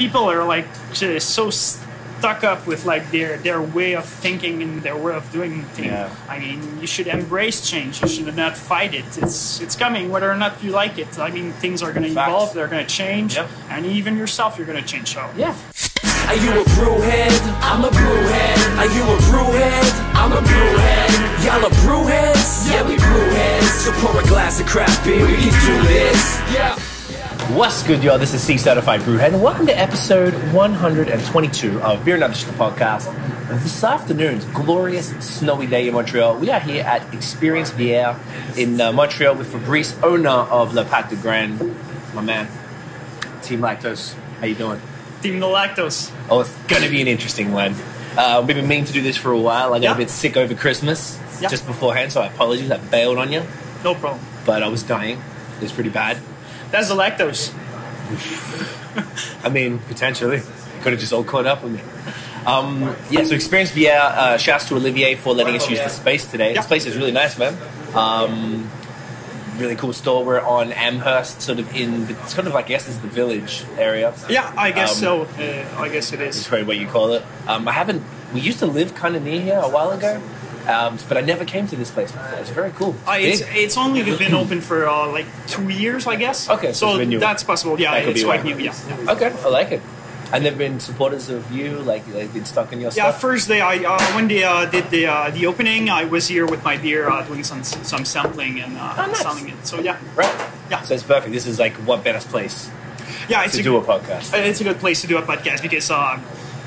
people are like just so stuck up with like their their way of thinking and their way of doing things. Yeah. I mean, you should embrace change. You should not fight it. It's it's coming, whether or not you like it. I mean, things are going to evolve. They're going to change, Yep. and even yourself, you're going to change. So Yeah. Are you a brewhead? I'm a brewhead. Are you a brewhead? I'm a brewhead. Y'all are brewheads? Yeah, we brewheads. So pour a glass of craft beer, we can do this. Yeah. What's good, y'all? This is Cee Certified Brewhead, and welcome to episode 122 of Beer and Other Shit, the podcast. This afternoon's glorious snowy day in Montreal. We are here at Expérience Bière in uh, Montreal with Fabrice, owner of L'Appât du Grain. My man, Team Lactose. How you doing? Team the lactose. Oh, it's going to be an interesting one. Uh, we've been meaning to do this for a while. I got Yeah. a bit sick over Christmas Yeah. just beforehand, so I apologize. I bailed on you, No problem. but I was dying. It was pretty bad. That's the lactose. I mean, potentially. Could have just all caught up with me. Um, yeah, so Expérience Bière, uh, shouts to Olivier for letting us use the space today. Yeah. This place is really nice, man. Um, really cool store. We're on Amherst, sort of in, the, it's kind of like, I guess, it's the village area. Yeah, I guess Um, so. Uh, I guess it It's is. probably what you call it. Um, I haven't, we used to live kind of near here a while ago, um, but I never came to this place before. It's very cool. Uh, it's, it's only been open for uh, like two years, I guess. Okay, so so it's been new. that's possible. Yeah, That it's quite new. Yeah. yeah. Okay, I like it. And they've been supporters of you, like they've been stuck in your stuff. Yeah, stuff. first day I uh, when they uh, did the uh, the opening, I was here with my beer uh, doing some some sampling and uh, Oh, nice. selling it. So yeah, Right. Yeah. So it's perfect. This is like what better place yeah, it's to a, do a podcast. uh, it's a good place to do a podcast because, uh,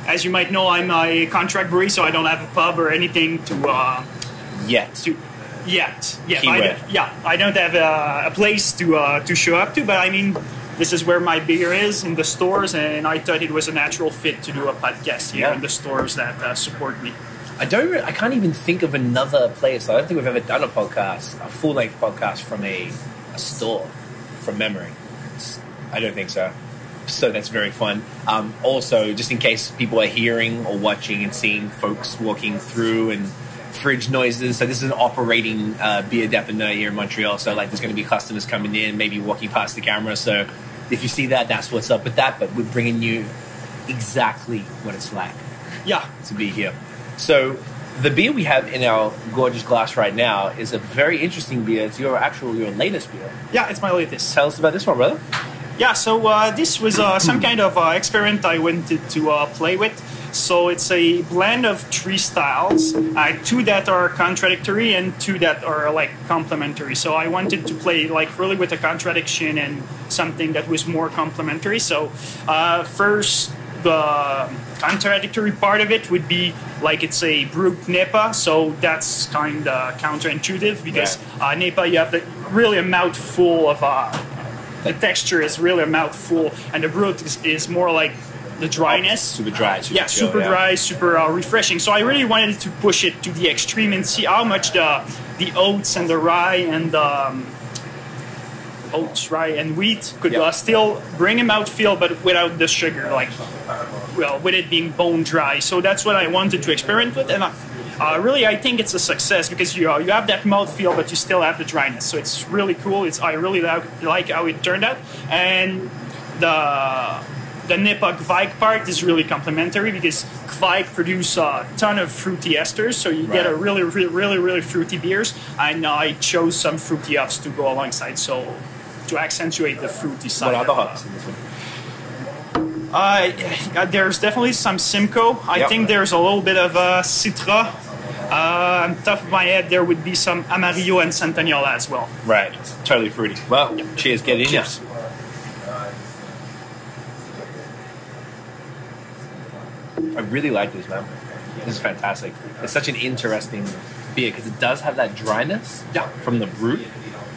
as you might know, I'm a contract brewery, so I don't have a pub or anything to uh, Yet. to yet. Yeah, I don't, yeah, I don't have a, a place to uh, to show up to, but I mean. This is where my beer is in the stores, and I thought it was a natural fit to do a podcast here Yeah. in the stores that uh, support me. I don't. re- I can't even think of another place. I don't think we've ever done a podcast, a full length podcast from a, a store, from memory. It's- I don't think so. So that's very fun. Um, also, just in case people are hearing or watching and seeing folks walking through and fridge noises. So this is an operating uh, beer depot here in Montreal. So like, there's going to be customers coming in, maybe walking past the camera. So if you see that, that's what's up with that. But we're bringing you exactly what it's like Yeah, to be here. So the beer we have in our gorgeous glass right now is a very interesting beer. It's your actual your latest beer. yeah, it's my latest. Tell us about this one, brother. Yeah, so uh, this was uh, some kind of uh, experiment I wanted to uh, play with. So it's a blend of three styles, uh, two that are contradictory and two that are like complementary. So I wanted to play like really with a contradiction and something that was more complementary. So uh, first, the contradictory part of it would be like it's a brut NEIPA, so that's kind of counterintuitive because uh, NEIPA you have the, really a mouthful of uh, the texture is really a mouthful, and the brut is, is more like the dryness. Super dry. Super yeah, chill, super yeah. dry, super uh, refreshing. So I really wanted to push it to the extreme and see how much the the oats and the rye and the um, oats, rye, and wheat could Yeah. uh, still bring a mouthfeel, but without the sugar, like well, with it being bone dry. So that's what I wanted to experiment with, and uh, uh, really, I think it's a success because you uh, you have that mouth feel, but you still have the dryness. So it's really cool. It's I really like, like how it turned out, and the the NEIPA Kveik part is really complementary because Gvike produce a ton of fruity esters, so you get a really, really, really, really fruity beers. And I chose some fruity hops to go alongside, so to accentuate the fruity side. What are the hops in this one? Uh, there's definitely some Simcoe. I Yep. think there's a little bit of uh, Citra. Uh, on top of my head, there would be some Amarillo and Centennial as well. Right. It's totally fruity. Well, cheers. Get in Cheers. here. I really like this, man. This is fantastic. It's such an interesting beer because it does have that dryness Yeah. from the brut.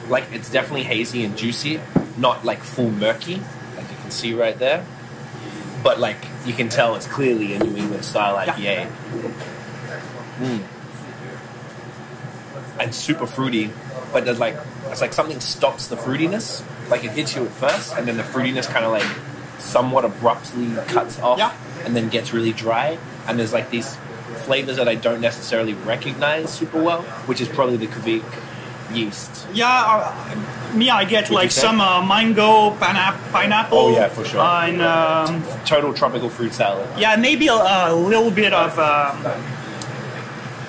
Like it's definitely hazy and juicy, not like full murky, like you can see right there. But like you can tell it's clearly a New England style IPA. Mm. And super fruity, but there's like it's like something stops the fruitiness. Like it hits you at first, and then the fruitiness kind of like somewhat abruptly cuts off, Yeah. and then gets really dry. And there's like these flavors that I don't necessarily recognize super well, which is probably the Kveik yeast. Yeah, uh, me, I get you like some uh, mango, pana- pineapple. Oh, yeah, for sure. uh, and um, Total tropical fruit salad. yeah, maybe a, a little bit of um,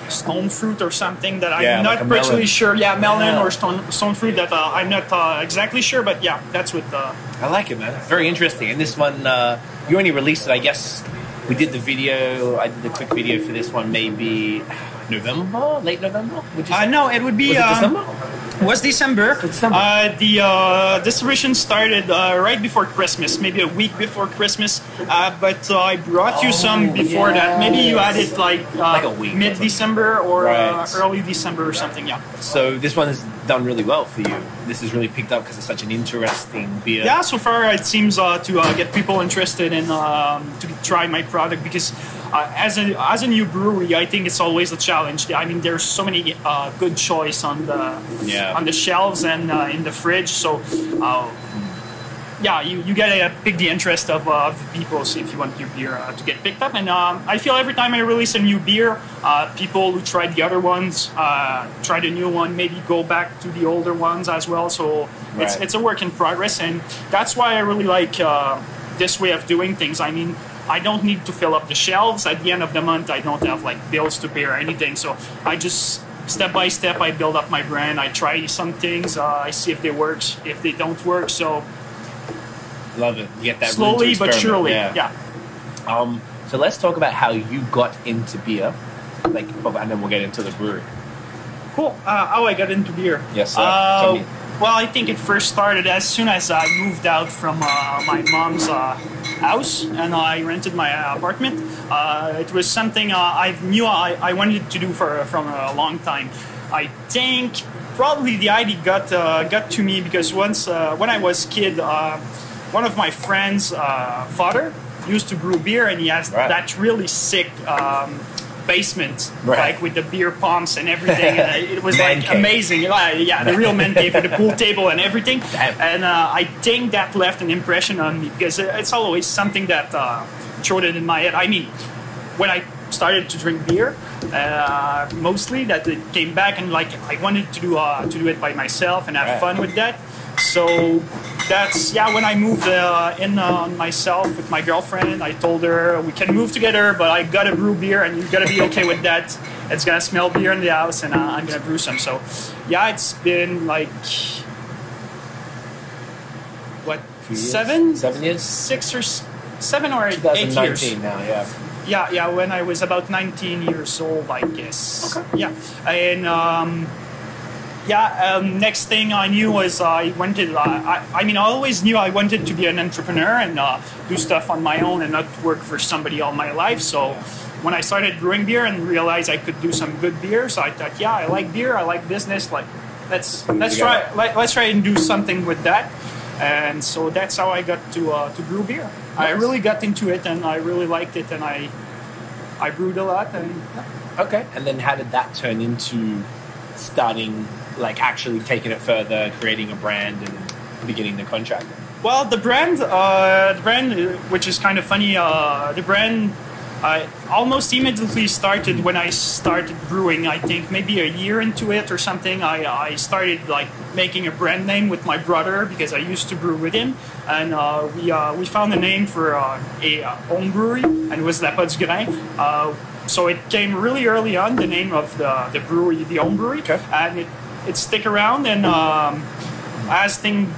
stone fruit or something that I'm Yeah, not like particularly sure. Yeah, melon Yeah. or stone, stone fruit that uh, I'm not uh, exactly sure, but yeah, that's what. Uh, I like it, man. Very interesting. And this one, uh, you only released it, I guess. We did the video. I did the quick video for this one, maybe November, late November. Would you uh, no, it would be. Was it um, December? was December. December. Uh, the uh, distribution started uh, right before Christmas, maybe a week before Christmas. Uh, but uh, I brought you some Oh, before that. Maybe you had it like, uh, Like a week mid December or Right. uh, early December or something. Yeah. So this one has done really well for you. This has really picked up because it's such an interesting beer. Yeah. So far, it seems uh, to uh, get people interested in um, to try my product because. Uh, as a as a new brewery, I think it's always a challenge. I mean, there's so many uh, good choice on the Yeah. on the shelves and uh, in the fridge. So, uh, yeah, you, you gotta pick the interest of, uh, of the people. See if you want your beer uh, to get picked up. And um, I feel every time I release a new beer, uh, people who tried the other ones uh, try the new one, maybe go back to the older ones as well. So it's Right. it's a work in progress, and that's why I really like uh, this way of doing things. I mean. I don't need to fill up the shelves at the end of the month. I don't have like bills to pay or anything. So I just step by step I build up my brand. I try some things. Uh, I see if they work, if they don't work. So Love it. You get that slowly but surely, Yeah. yeah. Um, so let's talk about how you got into beer, like, and then we'll get into the brewery. Cool. Uh, how I got into beer? Yes, sir. Uh, well, I think it first started as soon as I moved out from uh, my mom's uh, house and I rented my apartment. Uh, it was something uh, I knew I, I wanted to do for from a long time. I think probably the idea got uh, got to me because once uh, when I was kid, uh, one of my friends' uh, father used to brew beer and he has Right. that really sick. Um, basement Right. like with the beer pumps and everything and it was like cave. amazing yeah, yeah the real man cave with the pool table and everything Damn. and uh, I think that left an impression on me because it's always something that uh, trotted in my head I mean when I started to drink beer uh, mostly that it came back and like I wanted to do uh, to do it by myself and have Right. fun with that so that's yeah when I moved uh, in uh, on myself with my girlfriend I told her we can move together but I gotta brew beer and you gotta be okay with that it's gonna smell beer in the house and uh, I'm gonna brew some so yeah it's been like what years? seven Seven years? six or seven or eight, eight 2019 years now, yeah. yeah, yeah, when I was about 19 years old, I guess. Okay. Yeah, and um, yeah, um, next thing I knew was I wanted. Uh, I, I mean, I always knew I wanted to be an entrepreneur and uh, do stuff on my own and not work for somebody all my life. So. When I started brewing beer and realized I could do some good beer, so I thought, yeah, I like beer, I like business, like let's let's try let, let's try and do something with that. And so that's how I got to uh, to brew beer. I really got into it and I really liked it and I I brewed a lot and Okay. And then how did that turn into starting, like, actually taking it further, creating a brand, and beginning the contract? well the brand uh, the brand which is kind of funny uh, the brand uh, almost immediately started when I started brewing I think maybe a year into it or something I, I started like making a brand name with my brother because I used to brew with him and uh, we, uh, we found a name for uh, a uh, home brewery and it was L'Appât du Grain uh, so it came really early on the name of the, the brewery the home brewery Okay. and it, it stick around and um, as things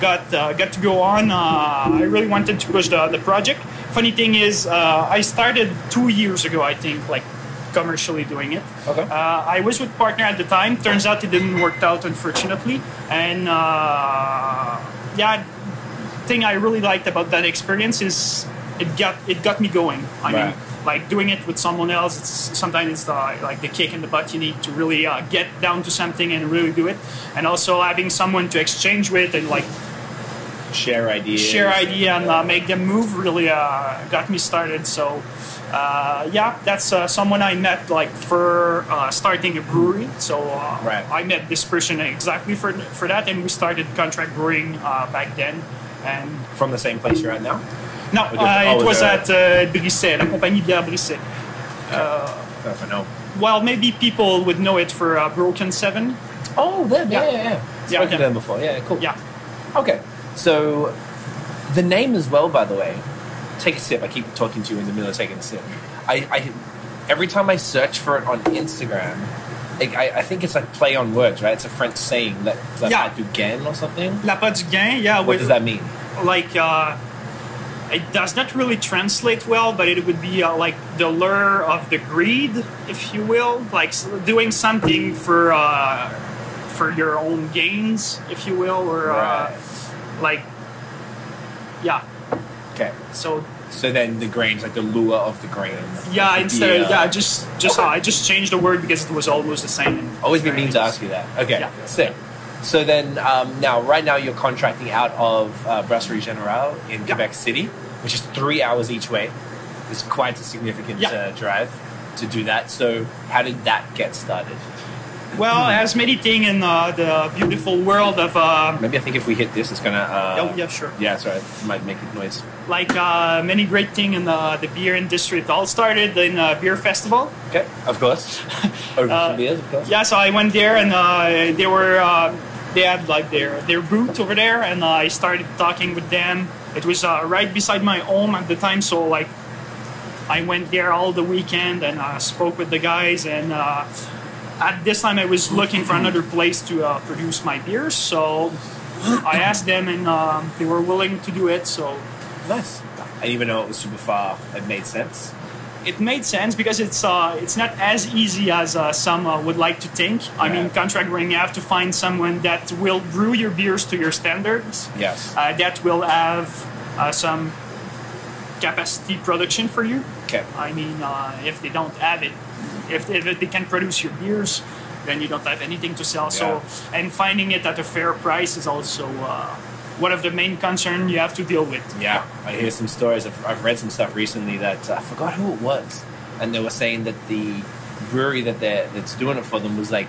got uh, got to go on. Uh, I really wanted to push the, the project. Funny thing is, uh, I started two years ago, I think, like commercially doing it. Okay. Uh, I was with partner at the time. Turns out it didn't work out, unfortunately. And uh, yeah, thing I really liked about that experience is it got it got me going. I Right. mean, like doing it with someone else. It's sometimes it's the, like the kick in the butt you need to really uh, get down to something and really do it. And also having someone to exchange with and like Share ideas. share idea and uh, make them move really uh, got me started. So uh, yeah, that's uh, someone I met like for uh, starting a brewery. So uh, Right. I met this person exactly for for that, and we started contract brewing uh, back then. And From the same place you're at now? No, uh, oh, it was at uh, Brisset, la compagnie bière Brisset. I don't know if I know. Well, maybe people would know it for uh, Broken Seven. Oh, them. Yeah, Yeah. yeah, yeah. Yeah, Spoken yeah. to them before. Yeah, cool. Yeah. Okay, so the name as well, by the way. Take a sip. I keep talking to you in the middle of taking a sip. I, I every time I search for it on Instagram, like, I, I think it's like play on words, right? It's a French saying that that Yeah. du gain or something. La pas du gain, yeah. What with- does that mean? like uh, it does not really translate well, but it would be uh, like the lure of the greed, if you will, like doing something for uh, for your own gains, if you will, or Right. uh, like yeah. Okay, So so then the grain's like the lure of the grain. yeah, The, instead of uh, yeah, just just uh, I just changed the word because it was almost the same. Always been meaning to ask you that. Okay, Yeah. sick. So then, um, now, right now, you're contracting out of uh, Brasserie Generale in. Quebec City, which is three hours each way. It's quite a significant uh, drive to do that. So, how did that get started? Well, as many things in uh, the beautiful world of uh, Maybe I think if we hit this, it's gonna. Uh, Oh, yeah, sure. Yeah, sorry. It might make a noise. like uh, many great things in the, the beer industry. It all started in a beer festival. Okay, of course. Over Uh, some beers, of course. Yeah, so I went there and uh, they were uh, they had like their their booth over there, and I started talking with them. It was uh, right beside my home at the time, so like I went there all the weekend and uh, spoke with the guys. And uh, at this time, I was looking for another place to uh, produce my beers, so I asked them, and um, they were willing to do it. So Nice. I didn't even know it was super far. It made sense. It made sense because it's uh, it's not as easy as uh, some uh, would like to think. I mean, contract brewing, you have to find someone that will brew your beers to your standards, Yes. uh, that will have uh, some capacity production for you. Okay. I mean, uh, if they don't have it, if, if they can produce your beers, then you don't have anything to sell. So, and finding it at a fair price is also uh, one of the main concern you have to deal with. Yeah, I hear some stories. I've, I've read some stuff recently that uh, I forgot who it was, and they were saying that the brewery that they that's doing it for them was like,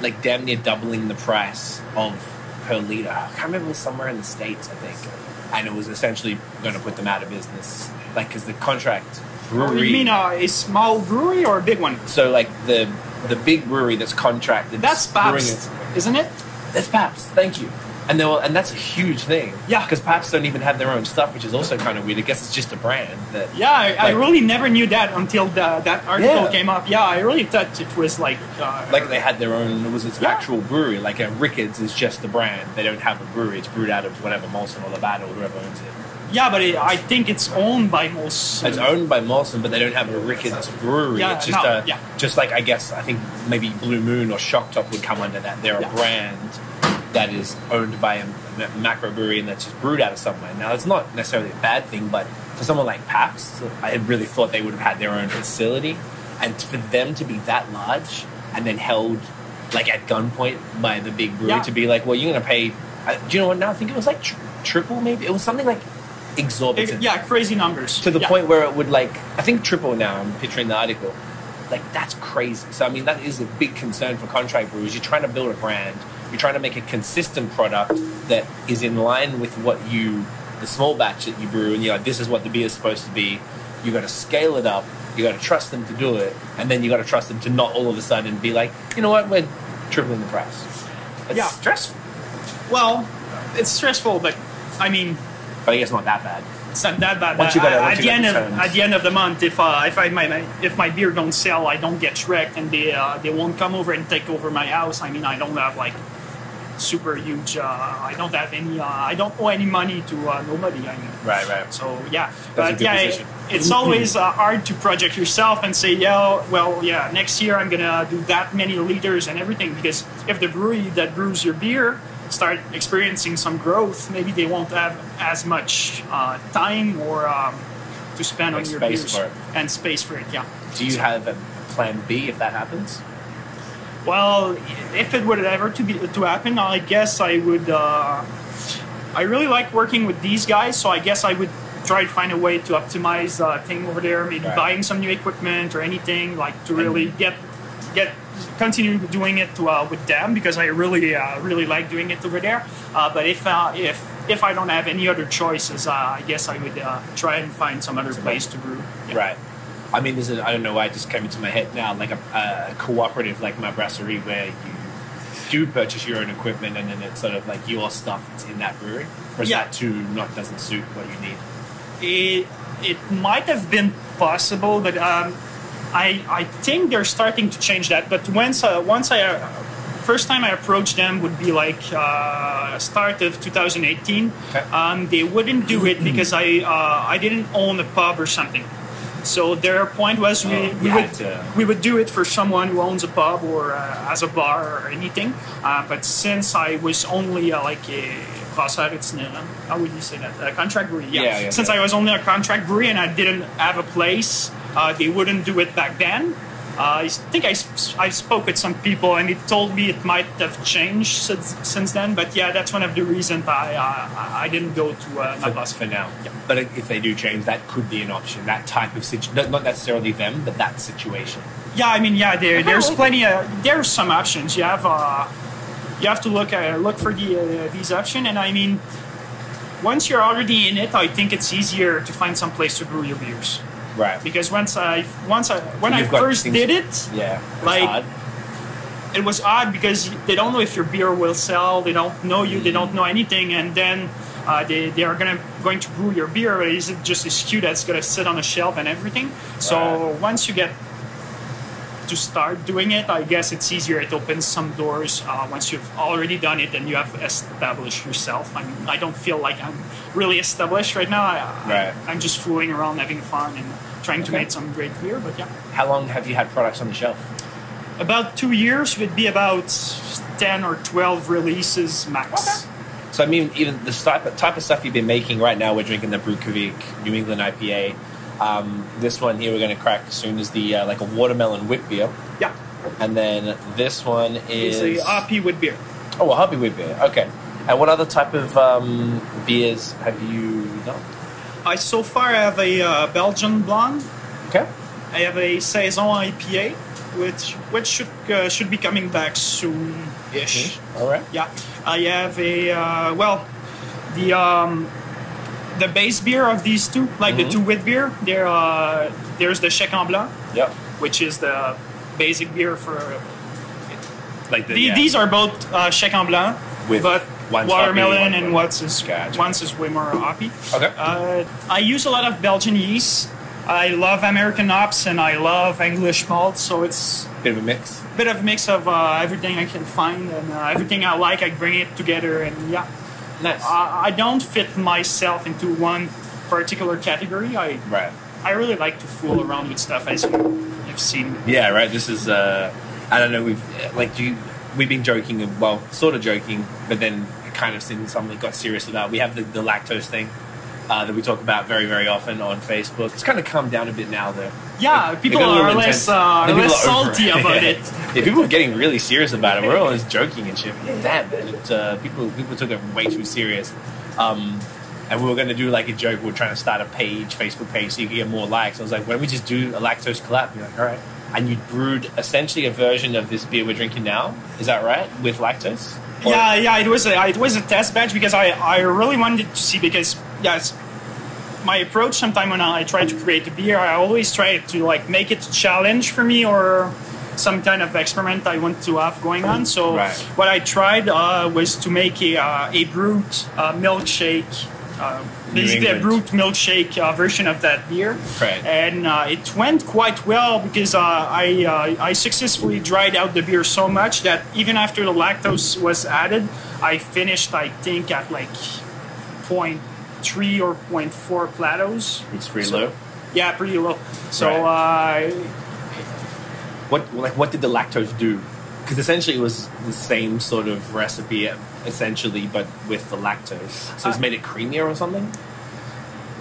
like damn near doubling the price of per liter. I can't remember. It was somewhere in the states, I think, and it was essentially going to put them out of business. Like, because the contract brewery. You mean uh, a small brewery or a big one? so like the the big brewery that's contracted. That's Pabst, isn't it? That's Pabst. Thank you. And they were, and that's a huge thing. Yeah. Because Pabst don't even have their own stuff, which is also kind of weird. I guess it's just a brand that. Yeah, I, I really never knew that until the, that article Yeah. came up. Yeah, I really thought it was like uh, Like they had their own, it was its Yeah. actual brewery. Like a Rickard's is just a brand. They don't have a brewery. It's brewed out of whatever Molson or Labatt or whoever owns it. yeah, but it, I think it's owned by most. It's owned by Molson, but they don't have a Rickard's brewery. Yeah, it's just no, a, yeah. just like I guess I think maybe Blue Moon or Shock Top would come under that. They're Yeah. a brand that is owned by a macro brewery and that's just brewed out of somewhere. Now it's not necessarily a bad thing, but for someone like Pabst, I had really thought they would have had their own facility, and for them to be that large and then held like at gunpoint by the big brewery Yeah. to be like, well, you're going to pay. Uh, do you know what? Now I think it was like tr- triple, maybe it was something like exorbitant yeah, crazy numbers to the Yeah. point where it would like I think triple now. I'm picturing the article. Like that's crazy. So I mean that is a big concern for contract brewers. You're trying to build a brand. You're trying to make a consistent product that is in line with what you, the small batch that you brew, and you're like, this is what the beer is supposed to be. You got to scale it up. You got to trust them to do it, and then you got to trust them to not all of a sudden be like, you know what, we're tripling the price. It's Yeah. stressful, Well, it's stressful, but I mean, but I guess not that bad. it's not that bad. Once you got at the end of terms. at the end of the month, if uh, if I my, my if my beer don't sell, I don't get wrecked, and they uh, they won't come over and take over my house. I mean, I don't have like super huge. Uh, I don't have any. Uh, I don't owe any money to uh, nobody. I mean, Right, right. So yeah, but yeah, position. it's always uh, hard to project yourself and say, yeah, well, yeah, next year I'm gonna do that many liters and everything because if the brewery that brews your beer start experiencing some growth, maybe they won't have as much uh, time or um, to spend Like on your space beers it. and space for it. Yeah. Do you have a plan B if that happens? Well, if it would ever to be to happen, I guess I would. Uh, I really like working with these guys, so I guess I would try to find a way to optimize uh, thing over there. Maybe Right. buying some new equipment or anything like to really get get continue doing it uh, with them because I really uh, really like doing it over there. Uh, but if uh, if if I don't have any other choices, uh, I guess I would uh, try and find some other place to brew. Yeah. Right. I mean, there's a, I don't know why it just came into my head now, like a, a cooperative like MaBrasserie where you do purchase your own equipment and then it's sort of like your stuff that's in that brewery? Or is Yeah. that too not doesn't suit what you need? it, it might have been possible, but um, I I think they're starting to change that. But once uh, once I uh, first time I approached them would be like uh, start of 2018. Okay. Um, they wouldn't do it because I uh, I didn't own a pub or something. So their point was we, Oh, we would to- we would do it for someone who owns a pub or uh, has a bar or anything. Uh, but since I was only uh, like a Brasseritzne, how would you say that? A contract brewery. Yeah. Yeah, yeah, Since yeah. I was only a contract brewery and I didn't have a place, uh, they wouldn't do it back then. Uh, I think I, I spoke with some people and they told me it might have changed since, since then. But yeah, that's one of the reasons I uh, I didn't go to uh, For, Navas. for now. Yeah. But if they do change, that could be an option. That type of situation, not necessarily them, but that situation. Yeah, I mean, yeah, there, there's plenty of there's some options. You have uh, you have to look uh, look for the uh, these options, and I mean, once you're already in it, I think it's easier to find some place to brew your beers Right. because once I once I when I You've got first things- did it, Yeah. It's Like- hard. it was odd because they don't know if your beer will sell. They don't know you. They don't know anything, and then. Uh, they, they are gonna going to brew your beer. Is it just a SKU that's gonna sit on a shelf and everything? So Right. once you get to start doing it, I guess it's easier. It opens some doors uh, once you've already done it and you have established yourself. I mean, I don't feel like I'm really established right now. I, Right. I, am just fooling around, having fun, and trying to make some great beer. But yeah, How long have you had products on the shelf? about two years would be about ten or twelve releases max. So I mean, even the type of, type of stuff you've been making right now, we're drinking the Brut Kveik New England IPA. Um, this one here we're going to crack as soon is the uh, like a watermelon wit beer, Yeah, and then this one is it's a RP with beer. oh a hoppy wit beer. Okay, and what other type of um, beers have you done? I so far I have a uh, Belgian blonde. Okay, I have a saison IPA, which which should uh, should be coming back soon ish. all right. Yeah, I have a uh, well, the um, the base beer of these two, like the two wit beer. There, uh, there's the Chèque en Blanc, Yep. which is the basic beer for. Like the, The, yeah. These are both uh, Chèque en Blanc, With but one's watermelon hoppy, and one- one's is Gotcha. one's is way more hoppy. Okay. Uh, I use a lot of Belgian yeast. I love American hops and I love English malt, so it's bit of a mix. bit of a mix of uh, everything I can find and uh, everything I like. I bring it together, and yeah, Nice. I, I don't fit myself into one particular category. I right. I really like to fool around with stuff, as you, you've seen. Yeah, right. This is uh, I don't know. We've like you. We've been joking, well, sort of joking, but then kind of seemed something got serious about. We have the, the lactose thing uh, that we talk about very, very often on Facebook. It's kind of calmed down a bit now, though. Yeah, It people got a little are less uh, people less are over salty about it. Yeah, people were getting really serious about it. We're always joking and shit. Damn, man. It, uh, people people took it way too serious. Um, and we were going to do like a joke. We were trying to start a page, Facebook page, so you could get more likes. I was like, why don't we just do a lactose collab? You're like, all right. And you brewed essentially a version of this beer we're drinking now. Is that right? With lactose? Or- Yeah, yeah, it was a it was a test batch because I I really wanted to see because yes, my approach sometimes when I try to create a beer, I always try to like make it a challenge for me or some kind of experiment I want to have going on. So Right. what I tried uh, was to make a uh, a brut uh, milkshake. Uh, basically, a brut milkshake uh, version of that beer, Right. and uh, it went quite well because uh, I uh, I successfully dried out the beer so much that even after the lactose was added, I finished I think at like 0.3 or 0.4 Platos. It's pretty So- low. Yeah, pretty low. So uh, What like what did the lactose do? Because essentially it was the same sort of recipe, essentially, but with the lactose. So it's Uh, made it creamier or something.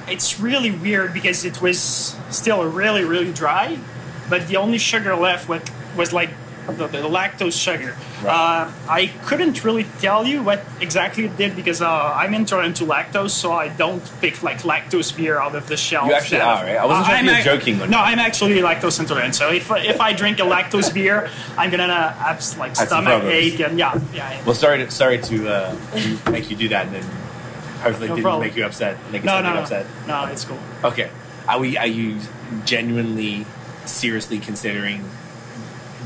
it's really weird because it was still really really dry, but the only sugar left was was like the, the lactose sugar. Right. Uh, I couldn't really tell you what exactly it did because uh, I'm intolerant to lactose, so I don't pick like lactose beer out of the shelf. You actually are, right? I wasn't sure if you were joking No. I'm actually lactose intolerant. So if if I drink a lactose beer, I'm gonna have like some stomach ache and yeah, yeah. Well, sorry to sorry to uh, make you do that, and then hopefully No didn't problem. make you upset. Make No, no, no, upset. no, it's cool. Okay. Are we? Are you genuinely, seriously considering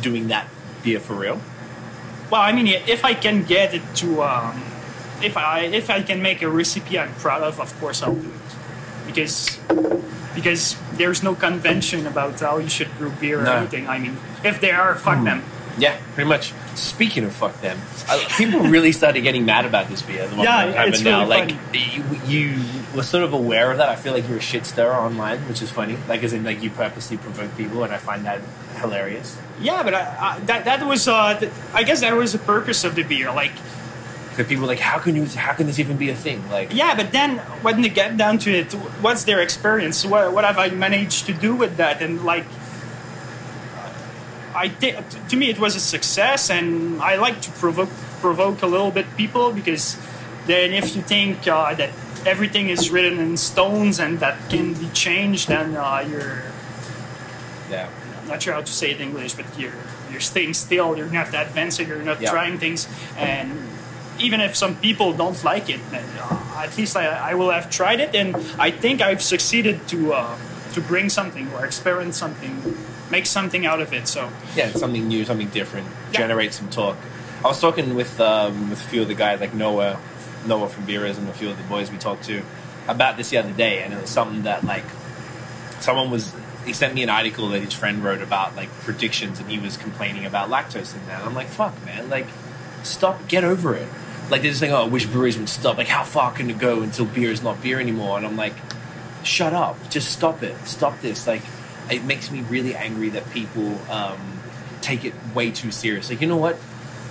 doing that beer for real? Well, I mean, if I can get it to, um, if I if I can make a recipe I'm proud of, of course I'll do it, because because there's no convention about how you should brew beer or No. anything. I mean, if they are, fuck them. Yeah, pretty much. Speaking of fuck them, I, people really started getting mad about this beer. The one Yeah, that happened it's now. really Like funny. you, you were sort of aware of that. I feel like you're a shit stirrer online, which is funny. Like as in, like you purposely provoke people, and I find that hilarious. Yeah, but I, I, that that was uh, th- I guess that was the purpose of the beer. Like, Because people are like, how can you? How can this even be a thing? Like, yeah, but then when they get down to it, what's their experience? What what have I managed to do with that? And like, I think to me it was a success, and I like to provoke provoke a little bit people because then if you think uh, that everything is written in stones and that can be changed, then uh, you're yeah, I'm not sure how to say it in English, but you're you're staying still. You're not advancing. You're not Yeah. trying things, and even if some people don't like it, then, uh, at least I, I will have tried it, and I think I've succeeded to uh, to bring something or experiment something, make something out of it. So yeah, something new, something different. Yeah. Generate some talk. I was talking with um, with a few of the guys, like Noah, Noah from Beerism, a few of the boys we talked to about this the other day, and it was something that like someone was. He sent me an article that his friend wrote about like predictions, and he was complaining about lactose in that. I'm like, fuck, man, like stop, get over it. Like they're just saying, oh, I wish breweries would stop. Like, how far can it go until beer is not beer anymore? And I'm like, shut up, just stop it, stop this. Like, it makes me really angry that people um, take it way too serious. Like, you know what?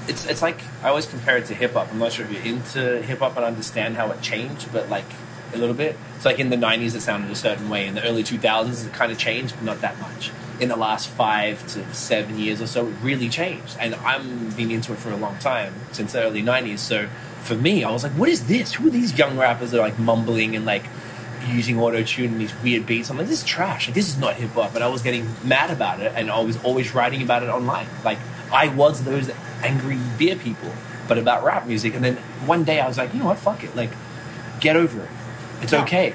It's it's like I always compare it to hip hop. I'm not sure if you're into hip hop and understand how it changed, but like a little bit. It's like in the '90s it sounded a certain way. In the early 2000s it kind of changed, but not that much. In the last five to seven years or so, it really changed. And I'm been into it for a long time since the early '90s. So for me, I was like, what is this? Who are these young rappers that are like mumbling and like using auto tune and these weird beats. I'm like, this is trash. Like, this is not hip hop. And I was getting mad about it, and I was always writing about it online. Like, I was those angry beer people, but about rap music. And then one day I was like, you know what? Fuck it. Like, get over it. It's Yeah. okay.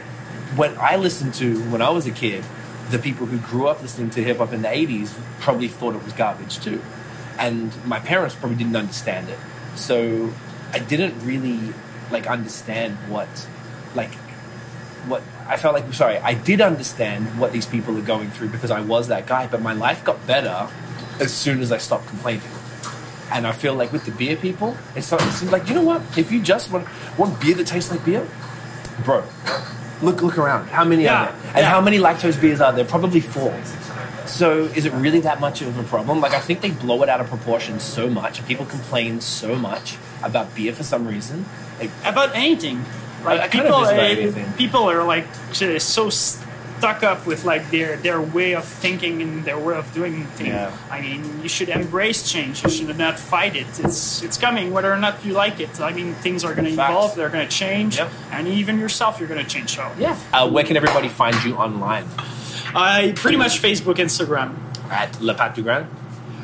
When I listened to when I was a kid, the people who grew up listening to hip hop in the '80s probably thought it was garbage too, and my parents probably didn't understand it. So I didn't really like understand what like what I felt like sorry, I did understand what these people are going through because I was that guy, but my life got better as soon as I stopped complaining. And I feel like with the beer people, it's, not, it's like, you know what? If you just want, want beer that tastes like beer, bro, look look around. How many Yeah, are there? And yeah. how many lactose beers are there? Probably four. So is it really that much of a problem? Like I think they blow it out of proportion so much. and People complain so much about beer for some reason. Like, about anything. Like I- I kind of people, uh, people are like so stuck up with like their their way of thinking and their way of doing things. Yeah. I mean, you should embrace change. You should not fight it. It's it's coming, whether or not you like it. I mean, things are going to evolve. They're going to change, Yep. and even yourself, you're going to change. So yeah. Uh, where can everybody find you online? I pretty much Facebook, Instagram. At Le Pat du Grand?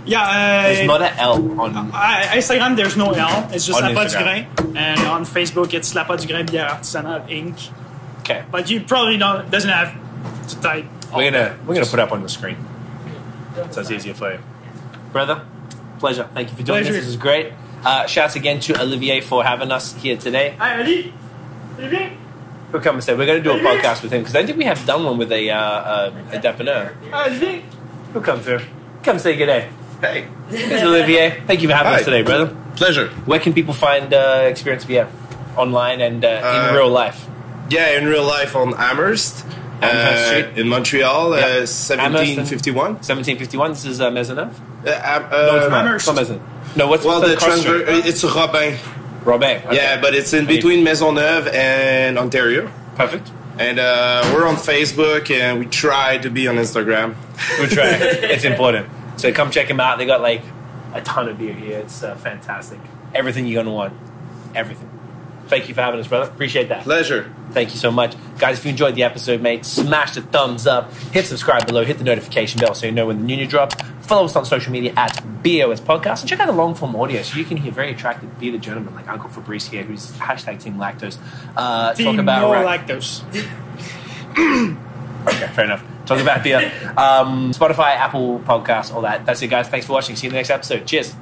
Yeah, uh, There's not an L on. I, Instagram, there's no L. It's just L'Appât du Grain. And on Facebook, it's L'Appât du Grain Bière Artisanale Inc. Okay. But you probably don't doesn't have to type. We're gonna we're gonna put up on the screen, so it's easier for you, brother. Pleasure. Thank you for doing Pleasure. this. This is great. Uh, shouts again to Olivier for having us here today. Hi, Ali. Olivier. He'll come and say we're going to do a podcast with him because I think we have done one with a uh, uh, a depanneur. Hi, Olivier. He'll come through. Come say good day. Hey, Here's Olivier. Thank you for having Hi. us today, brother. pleasure. Where can people find uh, Experience Beer? Online and uh, in Uh, real life. Yeah, in real life on Amherst, Amherst uh, in Montreal, Yeah. uh, 1751. 1751. This is uh, Maisonneuve? Uh, um, No, it's uh, not. Amherst. It's not Maisonneuve. No, what's well, what's the cross transfer, street? it's Robin. Robert. okay. Yeah, but it's in between Maisonneuve and Ontario. Perfect. And uh, we're on Facebook and we try to be on Instagram. We'll try. it's important. So come check them out. They got like a ton of beer here. It's uh, fantastic. Everything you're gonna want. Everything. Thank you for having us, brother. Appreciate that. Pleasure. Thank you so much. Guys, if you enjoyed the episode, mate, smash the thumbs up, hit subscribe below, hit the notification bell so you know when the new new drop. Follow us on social media at BAOS Podcast and check out the long form audio so you can hear very attractive bearded gentlemen like Uncle Fabrice here, who's hashtag Team Lactose. Uh, Team talk about no rap- lactose. Okay, fair enough. Talk about beer. Um, Spotify, Apple Podcasts, all that. That's it, guys. Thanks for watching. See you in the next episode. Cheers.